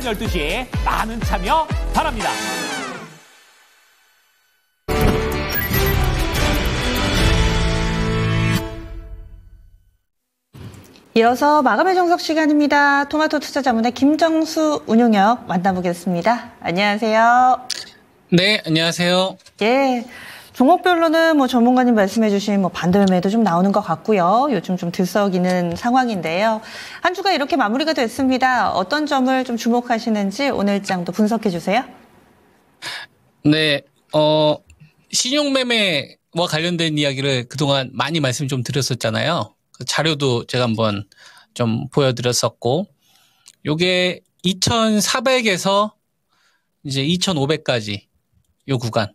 오전 12시 많은 참여 바랍니다. 이어서 마감의 정석 시간입니다. 토마토 투자 자문의 김정수 운용역 만나보겠습니다. 안녕하세요. 네, 안녕하세요. 예. 종목별로는 뭐 전문가님 말씀해주신 뭐 반대매도 좀 나오는 것 같고요. 요즘 좀 들썩이는 상황인데요. 한 주가 이렇게 마무리가 됐습니다. 어떤 점을 좀 주목하시는지 오늘 장도 분석해 주세요. 네, 어, 신용매매와 관련된 이야기를 그동안 많이 말씀 좀 드렸었잖아요. 그 자료도 제가 한번 좀 보여드렸었고, 요게 2,400에서 이제 2,500까지 요 구간.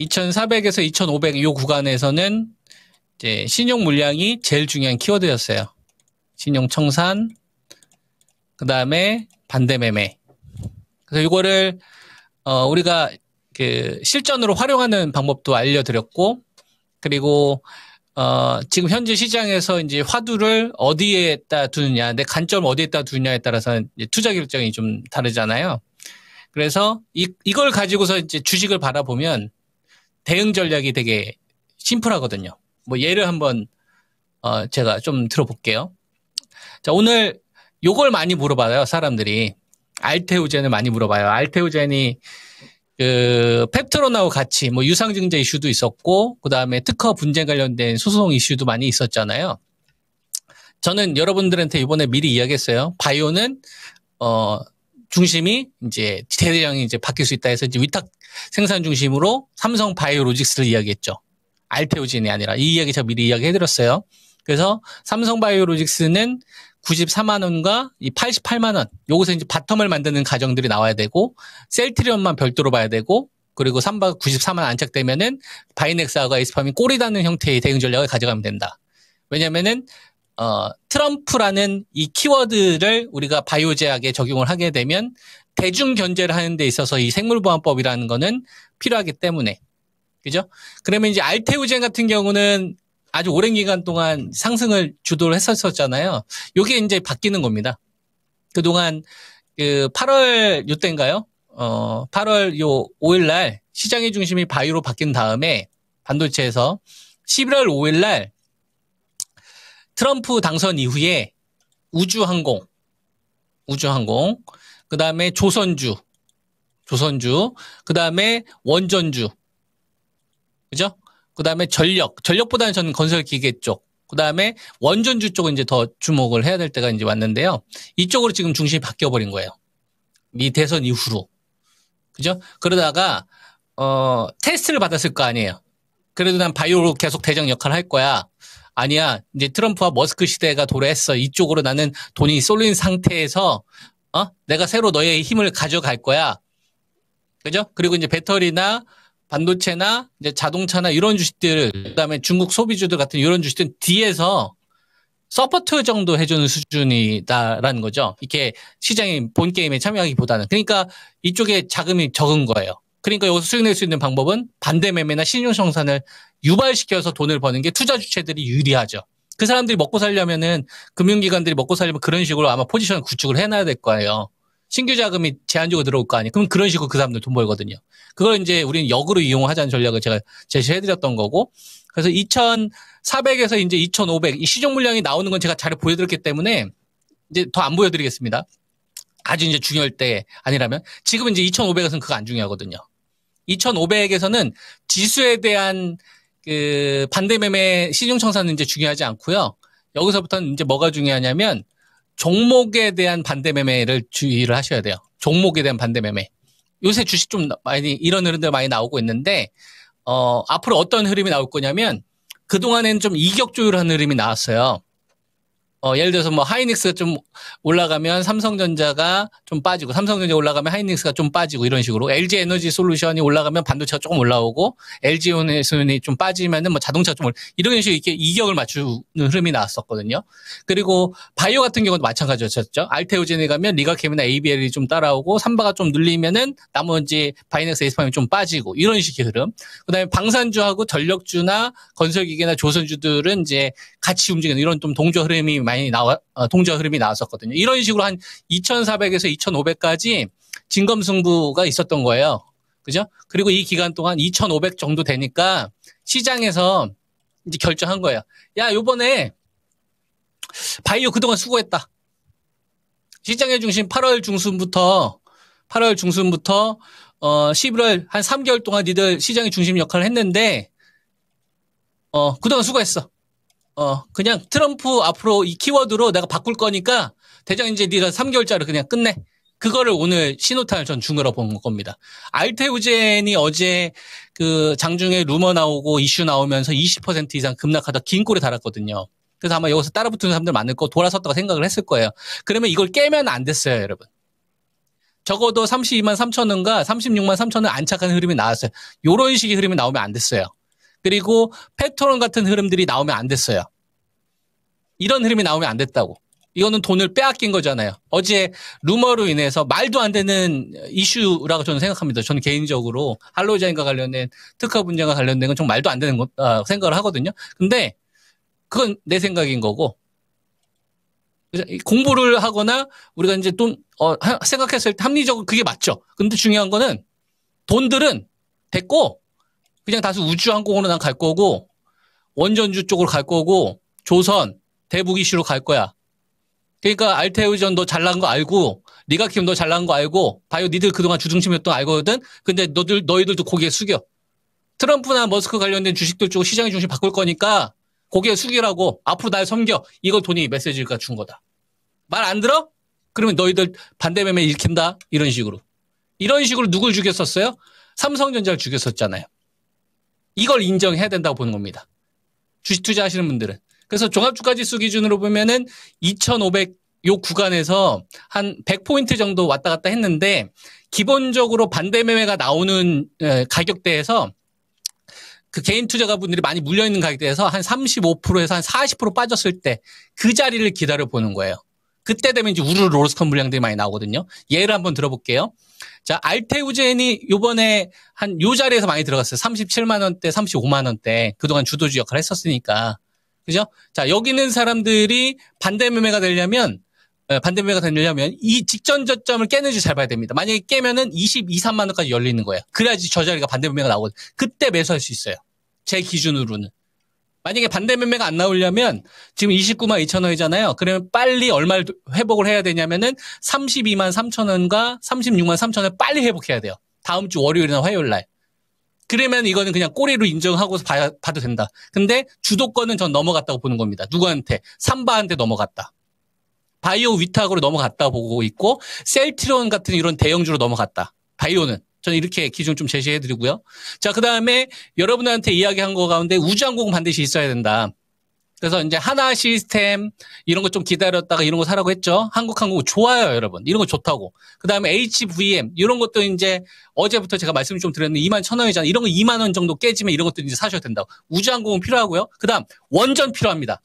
2,400에서 2,500요 구간에서는 이제 신용 물량이 제일 중요한 키워드였어요. 신용 청산, 그 다음에 반대 매매. 그래서 이거를 어 우리가 그 실전으로 활용하는 방법도 알려드렸고, 그리고 어, 지금 현재 시장에서 이제 화두를 어디에다 두느냐, 내 관점 어디에다 두느냐에 따라서 투자 결정이 좀 다르잖아요. 그래서 이, 이걸 가지고서 이제 주식을 바라보면 대응 전략이 되게 심플하거든요. 뭐 예를 한번 어, 제가 좀 들어볼게요. 자, 오늘 요걸 많이 물어봐요, 사람들이. 알테우젠을 많이 물어봐요. 알테우젠이 그 펩트론하고 같이 뭐 유상증자 이슈도 있었고 그다음에 특허 분쟁 관련된 소송 이슈도 많이 있었잖아요. 저는 여러분들한테 이번에 미리 이야기했어요. 바이오는 어 중심이 이제 대대장이 이제 바뀔 수 있다 해서 이제 위탁 생산 중심으로 삼성 바이오로직스를 이야기했죠. 알테오젠이 아니라 이 이야기 제가 미리 이야기해드렸어요. 그래서 삼성 바이오로직스는 94만 원과 이 88만 원 요것에 이제 bottom을 만드는 과정들이 나와야 되고 셀트리온만 별도로 봐야 되고 그리고 3박 94만 원 안착되면은 바이넥스하고 에스티팜이 꼬리 닿는 형태의 대응 전략을 가져가면 된다. 왜냐면은 어 트럼프라는 이 키워드를 우리가 바이오 제약에 적용을 하게 되면 대중 견제를 하는 데 있어서 이 생물보안법이라는 거는 필요하기 때문에 그죠? 그러면 이제 알테우젠 같은 경우는 아주 오랜 기간 동안 상승을 주도를 했었잖아요. 요게 이제 바뀌는 겁니다. 그동안 그 8월 요때인가요? 어, 8월 요 5일 날 시장의 중심이 바이오로 바뀐 다음에 반도체에서 11월 5일 날 트럼프 당선 이후에 우주항공, 우주항공, 그 다음에 조선주, 조선주, 그 다음에 원전주, 그죠? 그 다음에 전력, 전력보다는 저는 건설 기계 쪽, 그 다음에 원전주 쪽은 이제 더 주목을 해야 될 때가 이제 왔는데요. 이쪽으로 지금 중심이 바뀌어버린 거예요. 미 대선 이후로. 그죠? 그러다가, 어, 테스트를 받았을 거 아니에요. 그래도 난 바이오로 계속 대장 역할을 할 거야. 아니야. 이제 트럼프와 머스크 시대가 도래했어. 이쪽으로 나는 돈이 쏠린 상태에서, 어? 내가 새로 너의 힘을 가져갈 거야. 그죠? 그리고 이제 배터리나 반도체나 이제 자동차나 이런 주식들, 그다음에 중국 소비주들 같은 이런 주식들 뒤에서 support 정도 해주는 수준이다라는 거죠. 이렇게 시장이 본 게임에 참여하기보다는. 그러니까 이쪽에 자금이 적은 거예요. 그러니까 여기서 수익 낼 수 있는 방법은 반대 매매나 신용 청산을 유발시켜서 돈을 버는 게 투자 주체들이 유리하죠. 그 사람들이 먹고 살려면은 금융기관들이 먹고 살려면 그런 식으로 아마 포지션을 구축을 해놔야 될 거예요. 신규 자금이 제한적으로 들어올 거 아니에요. 그럼 그런 식으로 그 사람들 돈 벌거든요. 그걸 이제 우리는 역으로 이용하자는 전략을 제가 제시해드렸던 거고. 그래서 2,400에서 이제 2,500 이 시종 물량이 나오는 건 제가 잘 보여드렸기 때문에 이제 더 안 보여드리겠습니다. 아주 이제 중요할 때 아니라면 지금은 이제 2,500에서는 그거 안 중요하거든요. 2,500에서는 지수에 대한 그 반대 매매 시중 청산은 이제 중요하지 않고요. 여기서부터는 이제 뭐가 중요하냐면 종목에 대한 반대 매매를 주의를 하셔야 돼요. 종목에 대한 반대 매매. 요새 주식 좀 많이 이런 흐름들 많이 나오고 있는데 어 앞으로 어떤 흐름이 나올 거냐면 그동안에는 좀 이격 조율하는 흐름이 나왔어요. 어, 예를 들어서 뭐 하이닉스가 좀 올라가면 삼성전자가 좀 빠지고 삼성전자 올라가면 하이닉스가 좀 빠지고 이런 식으로 LG 에너지 솔루션이 올라가면 반도체가 조금 올라오고 LG 에너지이 좀 빠지면은 뭐 자동차 좀 올라 이런 식으로 이렇게 이격을 맞추는 흐름이 나왔었거든요. 그리고 바이오 같은 경우도 마찬가지였죠. 알테오젠이 가면 리가캠이나 ABL이 좀 따라오고 삼바가 좀 눌리면은 나머지 바이넥스 에스티팜이 좀 빠지고 이런 식의 흐름. 그다음에 방산주하고 전력주나 건설기계나 조선주들은 이제 같이 움직이는 이런 좀 동조 흐름이 많이 나와 어, 동조 흐름이 나왔었거든요. 이런 식으로 한 2,400에서 2,500까지 진검승부가 있었던 거예요. 그죠? 그리고 이 기간 동안 2,500 정도 되니까 시장에서 이제 결정한 거예요. 야, 요번에 바이오 그동안 수고했다. 시장의 중심 8월 중순부터 8월 중순부터 어 11월 한 3개월 동안 니들 시장의 중심 역할을 했는데 어 그동안 수고했어. 어 그냥 트럼프 앞으로 이 키워드로 내가 바꿀 거니까 대장 이제 네가 3개월짜리 그냥 끝내. 그거를 오늘 신호탄을 전 중으로 본 겁니다. 알테우젠이 어제 그 장중에 루머 나오고 이슈 나오면서 20% 이상 급락하다 긴 꼴에 달았거든요. 그래서 아마 여기서 따라붙는 사람들 많을 거 돌아섰다고 생각을 했을 거예요. 그러면 이걸 깨면 안 됐어요, 여러분. 적어도 32만 3천 원과 36만 3천 원 안착하는 흐름이 나왔어요. 요런 식의 흐름이 나오면 안 됐어요. 그리고 패턴 같은 흐름들이 나오면 안 됐어요. 이런 흐름이 나오면 안 됐다고. 이거는 돈을 빼앗긴 거잖아요. 어제 루머로 인해서 말도 안 되는 이슈라고 저는 생각합니다. 저는 개인적으로 할로자인과 관련된 특허 분야가 관련된 건 좀 말도 안 되는 거, 아, 생각을 하거든요. 근데 그건 내 생각인 거고 공부를 하거나 우리가 이제 좀 어, 생각했을 때 합리적으로 그게 맞죠. 근데 중요한 거는 돈들은 됐고 그냥 다시 우주항공으로 난 갈 거고 원전주 쪽으로 갈 거고 조선 대북 이슈로 갈 거야. 그러니까 알테우전 너 잘난 거 알고 리가킴 너 잘난 거 알고 바이오 니들 그동안 주중심이었던 거 알거든. 근데 너들 너희들도 고개 숙여. 트럼프나 머스크 관련된 주식들 쪽 시장의 중심 바꿀 거니까 고개 숙이라고 앞으로 날 섬겨. 이걸 돈이 메시지가 준 거다. 말 안 들어? 그러면 너희들 반대 매매 일으킨다. 이런 식으로. 이런 식으로 누굴 죽였었어요? 삼성전자를 죽였었잖아요. 이걸 인정해야 된다고 보는 겁니다. 주식 투자하시는 분들은. 그래서 종합주가지수 기준으로 보면은 2,500 요 구간에서 한 100포인트 정도 왔다 갔다 했는데 기본적으로 반대 매매가 나오는 가격대에서 그 개인 투자가분들이 많이 물려 있는 가격대에서 한 35%에서 한 40% 빠졌을 때 그 자리를 기다려 보는 거예요. 그때 되면 이제 우르르 로스컨 물량들이 많이 나오거든요. 예를 한번 들어볼게요. 자, 알테우젠이 요번에 한 요 자리에서 많이 들어갔어요. 37만 원대, 35만 원대. 그동안 주도주 역할을 했었으니까. 그죠? 자, 여기 있는 사람들이 반대 매매가 되려면 반대 매매가 되려면 이 직전 저점을 깨는지 잘 봐야 됩니다. 만약에 깨면은 22, 3만 원까지 열리는 거예요. 그래야지 저 자리가 반대 매매가 나오거든요. 그때 매수할 수 있어요. 제 기준으로는. 만약에 반대 매매가 안 나오려면 지금 29만 2천 원이잖아요. 그러면 빨리 얼마를 회복을 해야 되냐면은 32만 3천 원과 36만 3천 원 빨리 회복해야 돼요. 다음 주 월요일이나 화요일 날. 그러면 이거는 그냥 꼬리로 인정하고서 봐야, 봐도 된다. 근데 주도권은 전 넘어갔다고 보는 겁니다. 누구한테? 삼바한테 넘어갔다. 바이오 위탁으로 넘어갔다 보고 있고 셀트론 같은 이런 대형주로 넘어갔다. 바이오는 저는 이렇게 기준 좀 제시해 드리고요. 자, 그 다음에 여러분한테 이야기한 거 가운데 우주항공 반드시 있어야 된다. 그래서 이제 하나 시스템 이런 거 좀 기다렸다가 이런 거 사라고 했죠. 한국항공 좋아요, 여러분. 이런 거 좋다고. 그 다음에 HVM 이런 것도 이제 어제부터 제가 말씀을 좀 드렸는데 2만 천 원이잖아요. 이런 거 2만 원 정도 깨지면 이런 것도 이제 사셔야 된다고. 우주항공은 필요하고요. 그 다음 원전 필요합니다.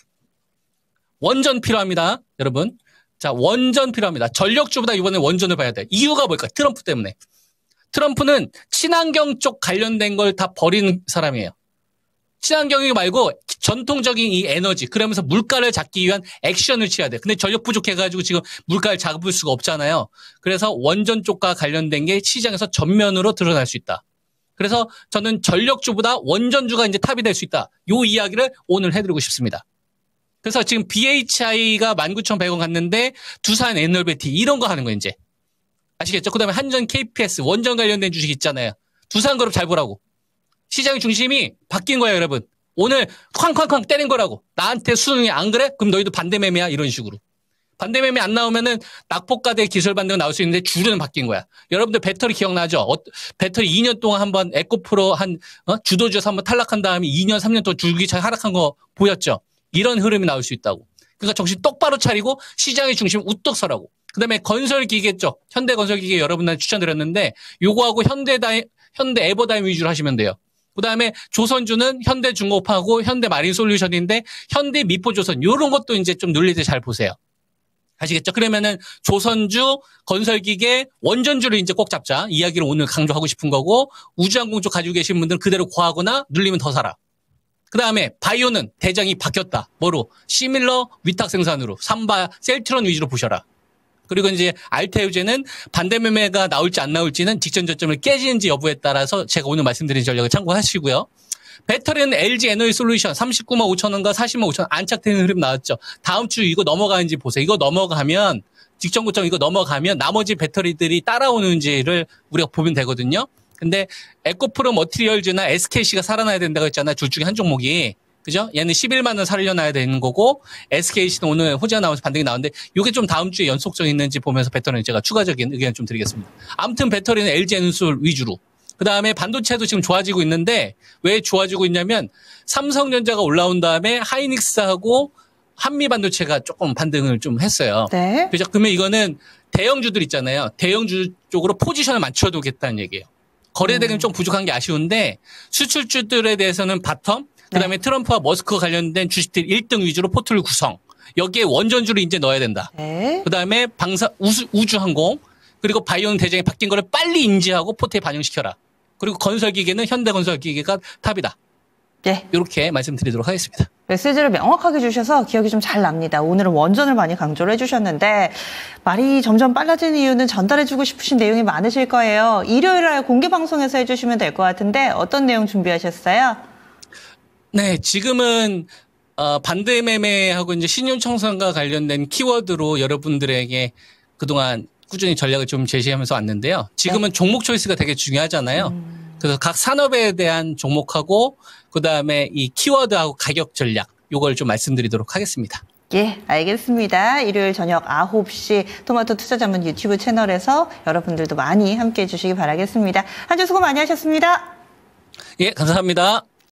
원전 필요합니다, 여러분. 자, 원전 필요합니다. 전력주보다 이번에 원전을 봐야 돼. 이유가 뭘까? 트럼프 때문에. 트럼프는 친환경 쪽 관련된 걸 다 버리는 사람이에요. 친환경이 말고 전통적인 이 에너지 그러면서 물가를 잡기 위한 액션을 취해야 돼. 근데 전력 부족해가지고 지금 물가를 잡을 수가 없잖아요. 그래서 원전 쪽과 관련된 게 시장에서 전면으로 드러날 수 있다. 그래서 저는 전력주보다 원전주가 이제 탑이 될 수 있다. 요 이야기를 오늘 해드리고 싶습니다. 그래서 지금 BHI가 19,100원 갔는데 두산 에너베티 이런 거 하는 거 이제. 아시겠죠? 그 다음에 한전 KPS 원전 관련된 주식 있잖아요. 두산그룹 잘 보라고. 시장의 중심이 바뀐 거예요, 여러분. 오늘 쾅쾅쾅 때린 거라고. 나한테 수능이 안 그래? 그럼 너희도 반대 매매야? 이런 식으로. 반대 매매 안 나오면은 낙폭과대 기술 반등 나올 수 있는데 주류는 바뀐 거야. 여러분들 배터리 기억나죠? 어, 배터리 2년 동안 한번 에코프로 한 어? 주도주에서 한번 탈락한 다음에 2년 3년 동안 줄기차게 하락한 거 보였죠? 이런 흐름이 나올 수 있다고. 그러니까 정신 똑바로 차리고 시장의 중심 우뚝 서라고. 그다음에 건설 기계 쪽 현대 건설 기계 여러분한테 추천드렸는데 요거하고 현대다임 현대 에버다임 위주로 하시면 돼요. 그다음에 조선주는 현대중공업하고 현대 마린 솔루션인데 현대 미포조선 요런 것도 이제 좀 눌릴 때 잘 보세요. 아시겠죠? 그러면은 조선주, 건설기계, 원전주를 이제 꼭 잡자. 이야기를 오늘 강조하고 싶은 거고 우주항공 쪽 가지고 계신 분들은 그대로 구하거나 눌리면 더 살아. 그 다음에 바이오는 대장이 바뀌었다. 뭐로? 시밀러 위탁 생산으로. 삼바 셀트론 위주로 보셔라. 그리고 이제 알테우제는 반대 매매가 나올지 안 나올지는 직전 저점을 깨지는지 여부에 따라서 제가 오늘 말씀드린 전략을 참고하시고요. 배터리는 LG 에너지 솔루션 39만 5천 원과 40만 5천 원 안착되는 흐름 나왔죠. 다음 주 이거 넘어가는지 보세요. 이거 넘어가면 직전 고점 이거 넘어가면 나머지 배터리들이 따라오는지를 우리가 보면 되거든요. 근데 에코프로 머티리얼즈나 SKC가 살아나야 된다고 했잖아요. 둘 중에 한 종목이. 그죠? 얘는 11만 원 살려놔야 되는 거고 SKC는 오늘 호재가 나오면서 반등이 나오는데 이게 좀 다음 주에 연속성 있는지 보면서 배터리는 제가 추가적인 의견 좀 드리겠습니다. 아무튼 배터리는 LG 엔솔 위주로 그 다음에 반도체도 지금 좋아지고 있는데 왜 좋아지고 있냐면 삼성전자가 올라온 다음에 하이닉스하고 한미 반도체가 조금 반등을 좀 했어요. 네. 그죠? 그러면 이거는 대형주들 있잖아요. 대형주 쪽으로 포지션을 맞춰두겠다는 얘기예요. 거래대금 좀 부족한 게 아쉬운데 수출주들에 대해서는 bottom, 그다음에 트럼프와 머스크 관련된 주식들 1등 위주로 포트를 구성. 여기에 원전주를 이제 넣어야 된다. 네. 그다음에 방사 우수, 우주항공 그리고 바이오는 대장이 바뀐 거를 빨리 인지하고 포트에 반영시켜라. 그리고 건설기계는 현대건설기계가 탑이다. 예. 이렇게 말씀드리도록 하겠습니다. 메시지를 명확하게 주셔서 기억이 좀 잘 납니다. 오늘은 원전을 많이 강조를 해주셨는데 말이 점점 빨라지는 이유는 전달해주고 싶으신 내용이 많으실 거예요. 일요일 날 공개 방송에서 해주시면 될 것 같은데 어떤 내용 준비하셨어요? 네, 지금은 어, 반대 매매하고 이제 신용 청산과 관련된 키워드로 여러분들에게 그동안 꾸준히 전략을 좀 제시하면서 왔는데요. 지금은 종목 초이스가 되게 중요하잖아요. 그래서 각 산업에 대한 종목하고 그다음에 이 키워드하고 가격 전략 요걸 좀 말씀드리도록 하겠습니다. 예, 알겠습니다. 일요일 저녁 9시 토마토 투자 전문 유튜브 채널에서 여러분들도 많이 함께 해 주시기 바라겠습니다. 한 주 수고 많이 하셨습니다. 예, 감사합니다.